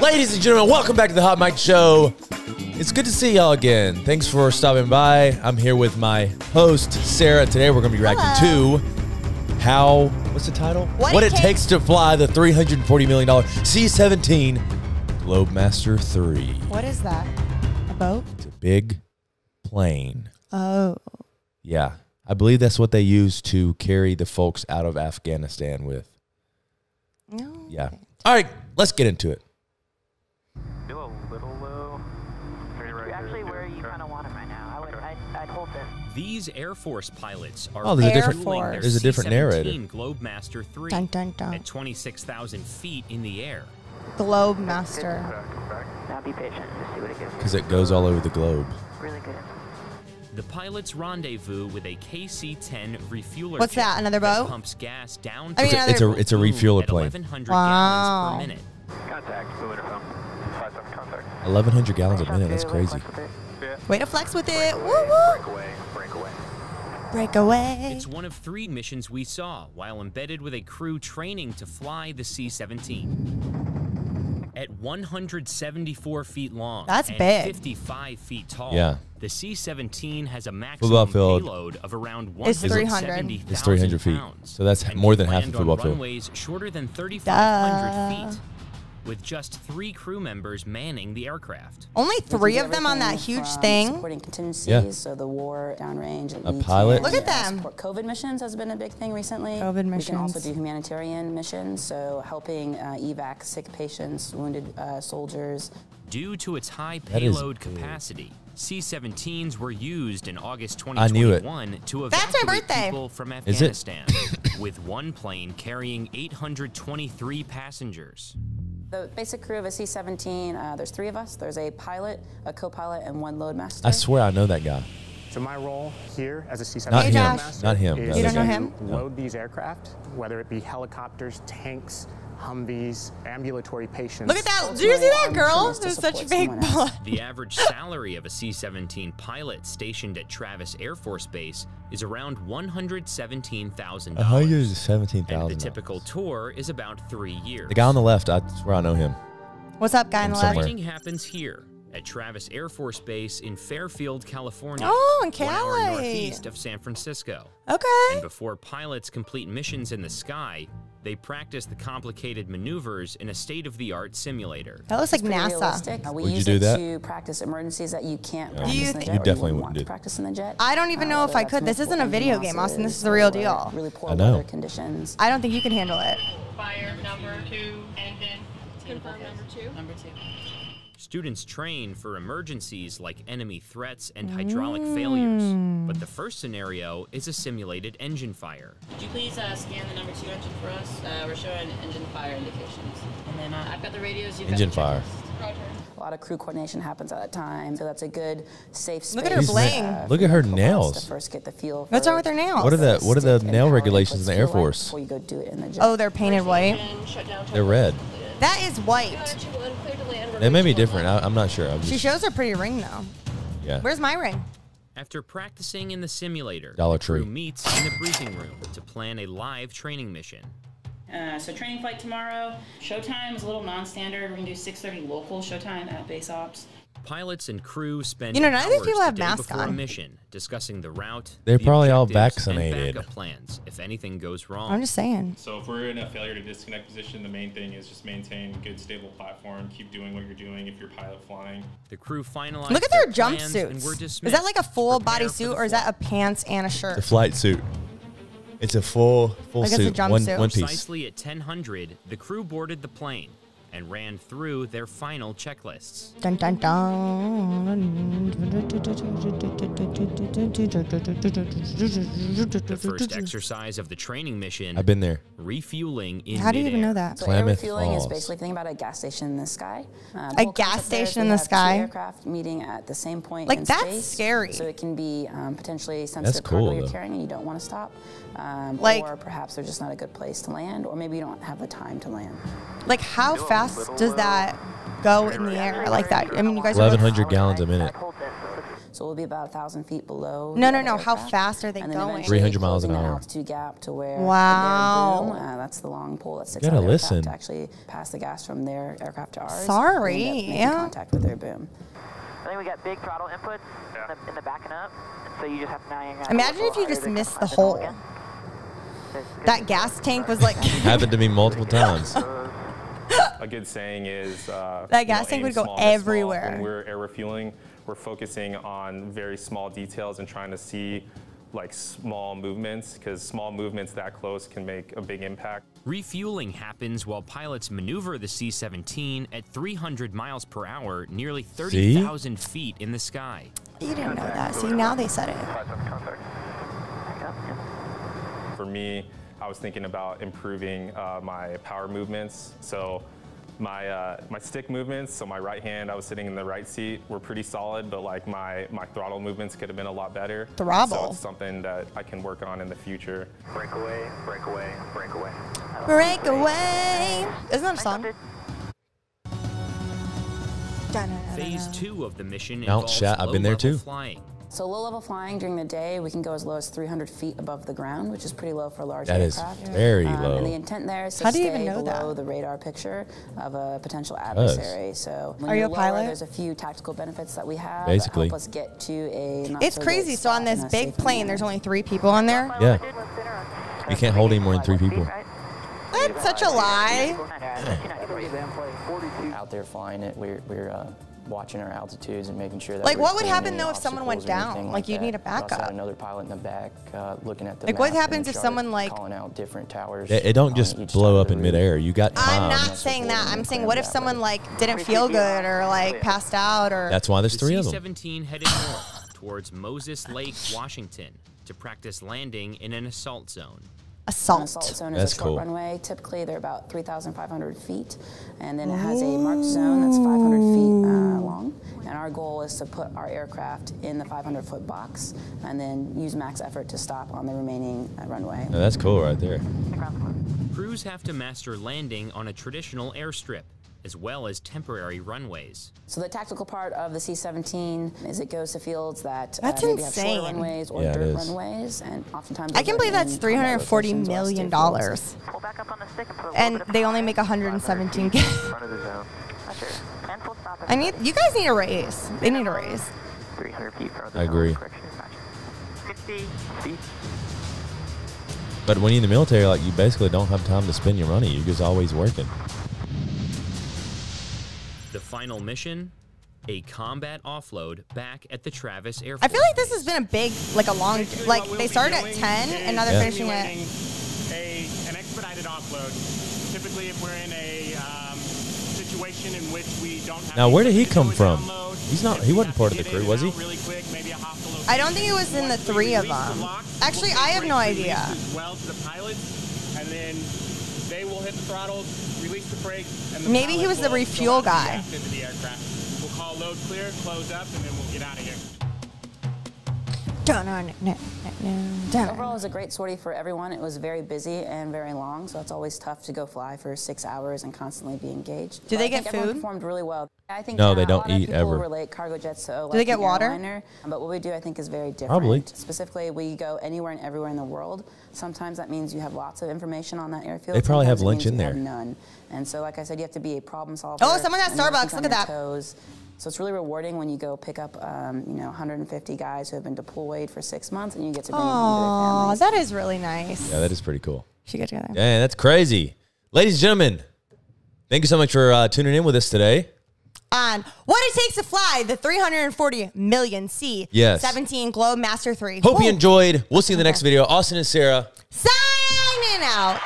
Ladies and gentlemen, welcome back to the Hot Mic Show. It's good to see y'all again. Thanks for stopping by. I'm here with my host, Sarah. Today we're going to be reacting Hello. to how, what's the title? What it takes to fly the $340 million C 17 Globemaster 3. What is that? A boat? It's a big plane. Oh. Yeah. I believe that's what they use to carry the folks out of Afghanistan with. No. Yeah. All right, let's get into it. Feel a little low. Three right Actually, here. where you kind of want him right now. I would, I'd, I'd hold this. These Air Force pilots are Oh, there's a Air different Force. there's a different narrator. C-17 Globemaster 3 Dun dun dun. at 26,000 feet in the air. Globe Master. Back, back. Now be patient. Just see what it gives. Because it goes all over the globe. Really good. The pilots rendezvous with a KC-10 refueler. What's that, another that pumps gas down I mean, It's a it's a refueler plane. 1,100 Wow. gallons per minute. Contact. Blue 1,100 gallons a minute. That's crazy. flex with Way to flex with it. Woo Break woo. away. Break away. It's one of three missions we saw while embedded with a crew training to fly the C-17. At 174 feet long That's and big. 55 feet tall, Yeah. the C-17 has a maximum Football field payload of around Is 170,000 It's 300 feet. pounds, So that's and more than half the land football on field. runways shorter than 3,500 feet, with just three crew members manning the aircraft. Only three of them on that huge thing. Supporting contingencies, Yeah. so the war downrange. A leads pilot. Look at them. support- COVID missions has been a big thing recently. COVID missions. We can also missions. do humanitarian missions, so helping uh, evac sick patients, wounded uh, soldiers. Due to its high payload capacity, C-17s were used in August I 2021 to That's my evacuate birthday. people from Afghanistan, with one plane carrying 823 passengers. The basic crew of a C-17, uh, there's three of us. There's a pilot, a co-pilot, and one loadmaster. I swear I know that guy. So my role here as a C-17 Not Hey, him. Josh. Not him. is You don't other know him? to load these aircraft, whether it be helicopters, tanks, Humvees, ambulatory patients. Look at that. Did you see that girl? mission is to There's such support fake blood. The average salary of a C-17 pilot stationed at Travis Air Force Base is around $117,000. And the typical tour is about three years. The guy on the left, I swear I know him. What's up, guy on the left? somewhere. Training happens here at Travis Air Force Base in Fairfield, California. Oh, in Cali. northeast of San Francisco. Okay. And before pilots complete missions in the sky, they practice the complicated maneuvers in a state-of-the-art simulator. That looks like Pretty NASA. realistic. Uh, we Would you use do it that? to practice emergencies that you can't Yeah. practice you in the think- jet. You definitely wouldn't wouldn't want do to practice in the jet. I don't even know whether if I could. This isn't a video engine game, Austin. This is the real deal. Really poor I know. weather conditions. I don't think you can handle it. Fire number two, engine. Confirm number two. Number two. Students train for emergencies like enemy threats and hydraulic failures. But the first scenario is a simulated engine fire. Could you please uh, scan the number two engine for us? Uh, we're showing engine fire indications. And then uh, I've got the radios. You've Engine got fire. the checklist. Roger. A lot of crew coordination happens at that time, so that's a good, safe space. Look at her He's bling. uh, Look at her nails. To first get the feel. What's wrong with her nails? What are the what are the nail regulations in the Air feel like Force? Before you go do it in the jet. Oh, they're painted white. They're red. Completed. That is white. Two one, clear to land. They may be different. I, I'm not sure. I'm just, She shows her pretty ring though. yeah. Where's my ring? After practicing in the simulator, Dollar the crew Tree. meets in the briefing room to plan a live training mission. Uh, so training flight tomorrow. Showtime is a little non-standard. We're gonna do 6:30 local showtime at base ops. Pilots and crew spend You know, none of these hours people the have masks before a on. mission, discussing the route. They're the probably all vaccinated. Backup plans if anything goes wrong. I'm just saying. So if we're in a failure to disconnect position, the main thing is just maintain good stable platform, keep doing what you're doing if you're pilot flying. the crew finalized Look at their plans and were jumpsuits. Is that like a full prepare body suit or is that a pants and a shirt? The flight suit. It's a full full I guess a suit. One jumpsuit. one piece. Precisely at 1000, the crew boarded the plane and ran through their final checklists. Dun dun The first exercise of the training mission, I've been there. refueling in How do you even know that? So Klamath air refueling Falls. is basically think about a gas station in the sky. Uh, A gas concept there is station in the sky? aircraft meeting at the same point. Like, in that's space, scary. So it can be um, potentially sensitive cool, cargo you're carrying and you don't want to stop. Um, Like- or perhaps there's just not a good place to land, or maybe you don't have the time to land. Like how fast does that go in the air like that? I mean, you guys 1100 gallons a minute. I'd hold this. This looks So we'll be about a thousand feet below. No, no, no. How aircraft. fast are they And going? 300 miles an hour. altitude gap to where Wow. uh, that's the long pole that sticks Gotta out of the aircraft listen. to actually pass the gas from their aircraft to ours. Sorry, end up making yeah. contact with their boom. I think we got big throttle inputs in, the, in the backing up, so you just have to now. you're gonna Imagine if you just missed the back to normal hole. again. That gas tank was like. Happened to me multiple times. A good saying is uh, That you know, gas tank would go small. everywhere. When we're air refueling, we're focusing on very small details and trying to see like small movements because small movements that close can make a big impact. Refueling happens while pilots maneuver the C 17 at 300 miles per hour, nearly 30,000 feet in the sky. You didn't know that. See, now they said it. For me, I was thinking about improving uh, my power movements. So my uh, my stick movements, so my right hand, I was sitting in the right seat, were pretty solid, but like my my throttle movements could have been a lot better. Throttle. So it's something that I can work on in the future. Break away, break away, break away. Break away. Isn't that a song? Phase two of the mission Mount involves Shat- I've been there too. flying. So low level flying during the day, we can go as low as 300 feet above the ground, which is pretty low for a large That is aircraft. very Um, low. And the intent there is to How do you even know below that? the radar picture of a potential adversary. So when Are you you're a lower, pilot? There's a few tactical benefits that we have Basically. that help us get to a. Not It's so crazy. great So on spot this in a big safe plane, manner. there's only three people on there. Yeah. You can't hold any more than three people. That's such a lie. out there flying it, we're, we're uh, watching our altitudes and making sure that Like, what would happen, though, if someone went down? anything Like, you'd that. need a We also had backup. another pilot in the back uh, looking at the Like, what happens if someone, like- calling out different towers. It, it don't just blow up in midair. You got Time. I'm not saying that. I'm saying, what if someone like didn't feel good or like passed out or That's why there's three of them. C-17 headed north towards Moses Lake, Washington, to practice landing in an assault zone. An assault? assault zone That's is a short cool. runway. Typically, they're about 3,500 feet, and then it has a marked zone that's 500 feet uh, long. And our goal is to put our aircraft in the 500 foot box, and then use max effort to stop on the remaining uh, runway. Yeah, that's cool right there. Crews have to master landing on a traditional airstrip, as well as temporary runways. So the tactical part of the C-17 is it goes to fields that That's uh, maybe have insane. runways or Yeah, dirt runways, and oftentimes I can are believe that's in three combat hundred forty locations or million state fields. dollars. Pull back up on the stick and put a And bit of they only make 117 front of the zone. That's sure. And full stop. I need you guys need a raise. They need a raise. 300 feet from the I agree. Correction is not 50 feet. But when you're in the military, like you basically don't have time to spend your money. You're just always working. The final mission? A combat offload back at the Travis Air Force I feel like this has been a big, like a long, like they started at ten and now they're Yeah. finishing at. a, an expedited offload. Typically, if we're in a um, situation in which we don't have Now, where did he come from? download, He's not, he wasn't part of the crew, was he? Really quick, maybe a I don't think it was in the three of release the them. lock, Actually, we'll I have no idea. well to the pilots, and then they will hit the throttle, release the brake, and the Maybe he was the refuel out of the guy. into the aircraft. We'll call load clear, close up, and then we'll get out of here. Overall, it was a great sortie for everyone. It was very busy and very long, so it's always tough to go fly for six hours and constantly be engaged. Do But they I get think everyone food? performed really well. I think No, they don't lot of eat people ever. relate cargo jets to oh, they get water? airliner, But what we do, I think, is very different. Probably. Specifically, we go anywhere and everywhere in the world. Sometimes that means you have lots of information on that airfield. They probably have Sometimes it lunch in you have there. None. And so, like I said, you have to be a problem solver. Oh, someone at Starbucks. Look at that. Toes. So it's really rewarding when you go pick up, um, you know, 150 guys who have been deployed for six months, and you get to bring them home to their Oh, families. that is really nice. Yeah, that is pretty cool. Should get together. Yeah, that's crazy. Ladies and gentlemen, thank you so much for uh, tuning in with us today. On what it takes to fly the 340 million C Yes. 17 Globemaster 3. Hope you enjoyed. We'll see you in the next video. Austin and Sarah. Signing out.